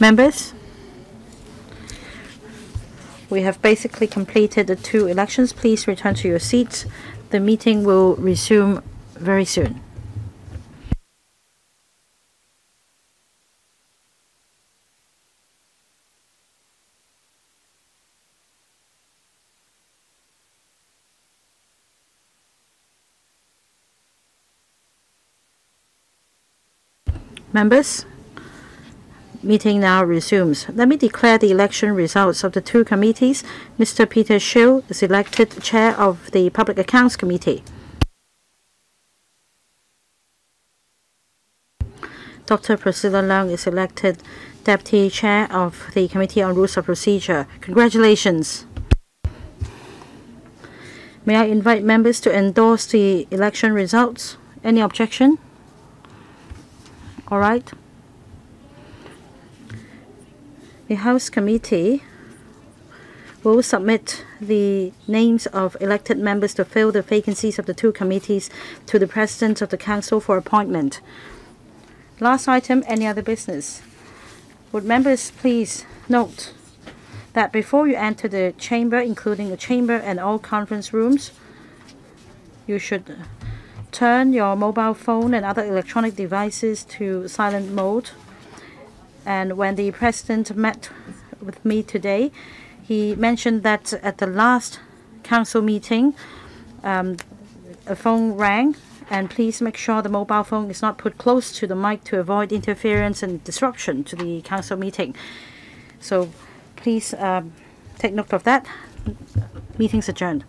Members, we have basically completed the two elections. Please return to your seats. The meeting will resume very soon. Members, meeting now resumes. Let me declare the election results of the two committees. Mr. Peter Shiu is elected Chair of the Public Accounts Committee. Dr. Priscilla Leung is elected Deputy Chair of the Committee on Rules of Procedure. Congratulations. May I invite members to endorse the election results? Any objection? All right. The House Committee will submit the names of elected members to fill the vacancies of the two committees to the President of the Council for appointment. Last item, any other business? Would members please note that before you enter the chamber, including the chamber and all conference rooms, you should turn your mobile phone and other electronic devices to silent mode. And when the president met with me today, he mentioned that at the last council meeting, um, a phone rang, and please make sure the mobile phone is not put close to the mic to avoid interference and disruption to the council meeting. So please um, take note of that. Meeting's adjourned.